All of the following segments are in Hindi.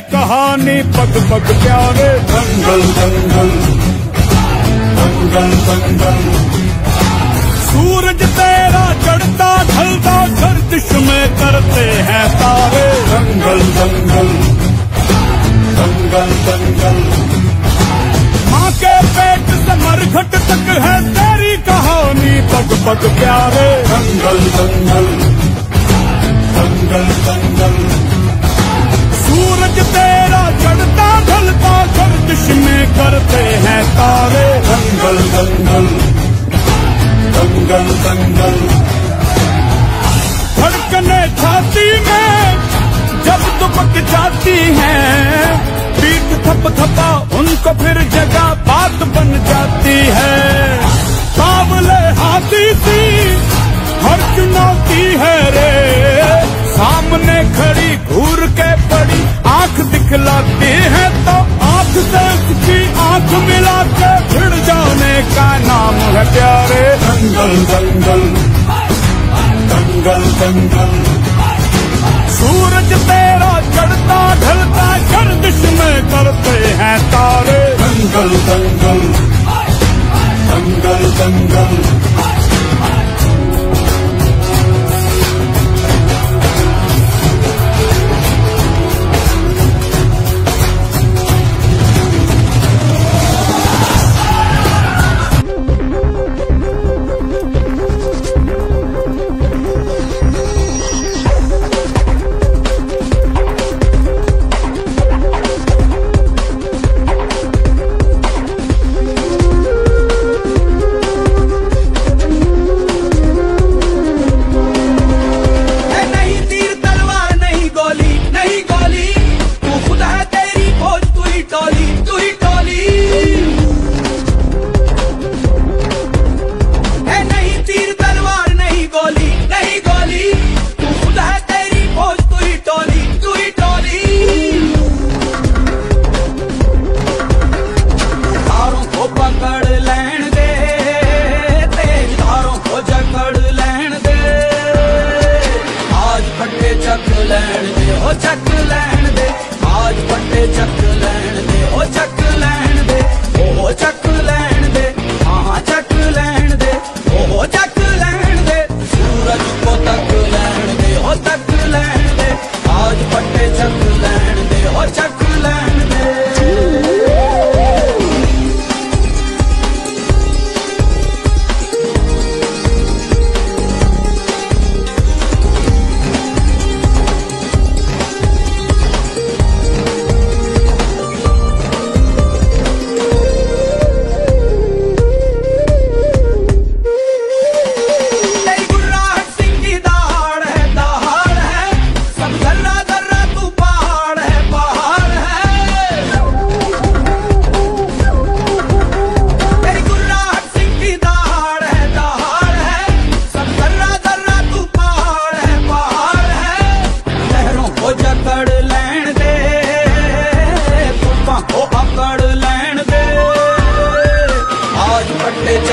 कहानी। पग पग, प्यारे दंगल दंगल दंगल दंगल। सूरज तेरा चढ़ता, ढलता, गर्दिश में करते हैं तारे। दंगल दंगल। दंगल दंगल। माँ के पेट से मरघट तक है तेरी कहानी। पग पग, प्यारे दंगल दंगल। तारे दंगल दंगल। दंगल दंगल। धड़कने छाती में, जब दुपक जाती है पीठ थप थपा, उनको फिर जगह बात बन जाती है। सावले हाथी सी हर चुनौती है रे। सामने खड़ी घूर के पड़ी, आँख दिखलाती है तो आँख से उसकी आँख मिला का नाम है प्यारे। दंगल दंगल। दंगल दंगल। सूरज तेरा चढ़ता ढलता गर्दिश में करते हैं तारे। दंगल दंगल। दंगल दंगल। है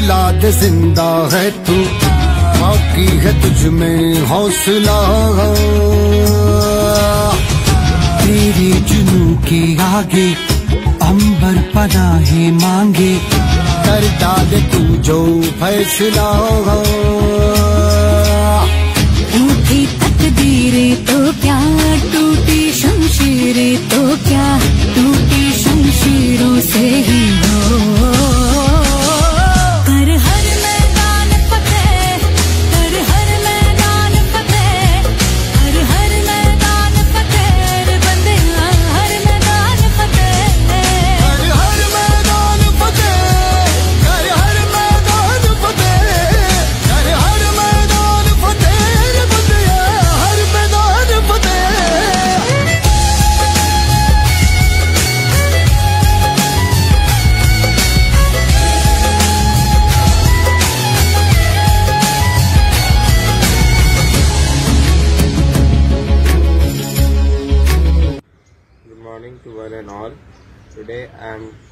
दिखला दे ज़िंदा है तू। बाकी है तुझ में हौसला। तेरी जुनू के आगे अंबर पनाहे मांगे। कर डाले तू जो फैसला।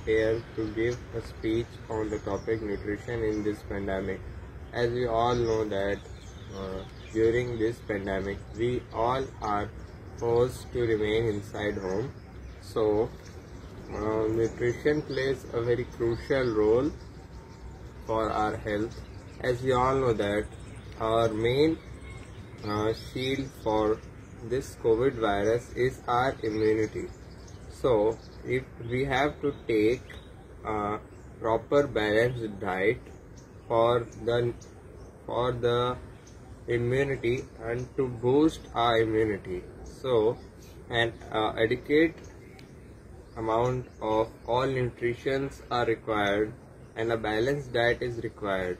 Here to give a speech on the topic nutrition in this pandemic. As we all know that uh, during this pandemic we all are forced to remain inside home. So uh, nutrition plays a very crucial role for our health. As we all know that our main uh, shield for this COVID virus is our immunity. So, if we have to take a proper balanced diet for the for the immunity and to boost our immunity. So, an uh, adequate amount of all nutrients are required and a balanced diet is required.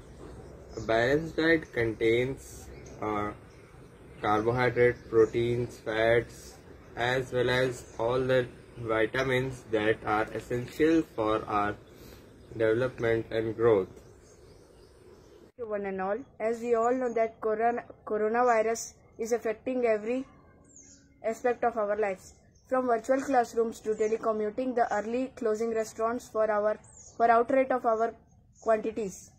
A balanced diet contains uh, carbohydrate, proteins, fats, as well as all the vitamins that are essential for our development and growth. one and all. As we all know that corona, coronavirus is affecting every aspect of our lives. From virtual classrooms to telecommuting, the early closing restaurants for our for outright of our quantities.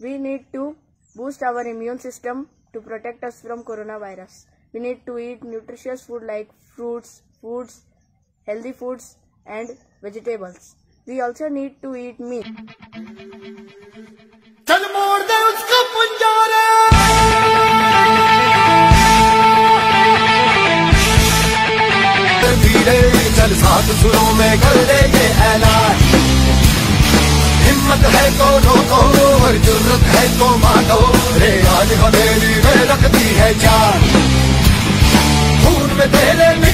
We need to boost our immune system to protect us from coronavirus. We need to eat nutritious food like fruits, foods, healthy foods and vegetables. We also need to eat meat. चल मोड़ दे उसको पुंजारे धीरे चल साथ सुरों में कर दे ये ऐलान हिम्मत है तो रोको और ज़रूरत है तो मानो रे, आज हवेली में रखती है जान खून में तेरे मिट्टी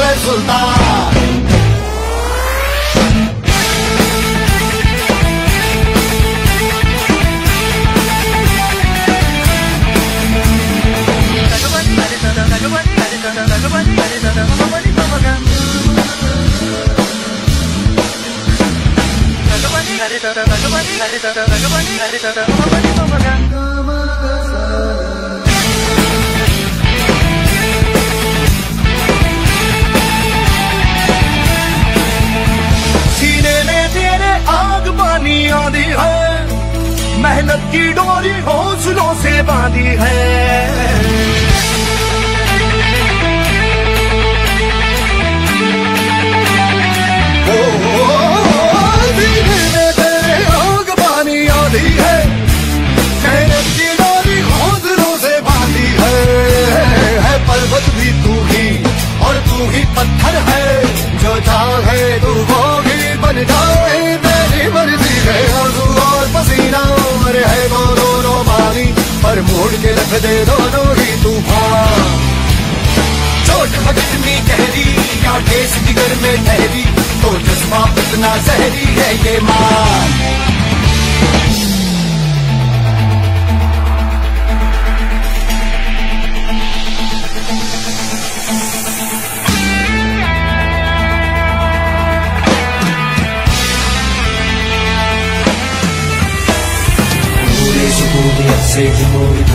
resultar Hare Hare Hare Hare Hare Hare Hare Hare Hare Hare की डोरी हौसलों से बांधी है। रख दे दोनों ही तूफ़ान चोट में गहरी या ठेस जिगर में ठहरी तो जज्बा इतना जहरी है ये मान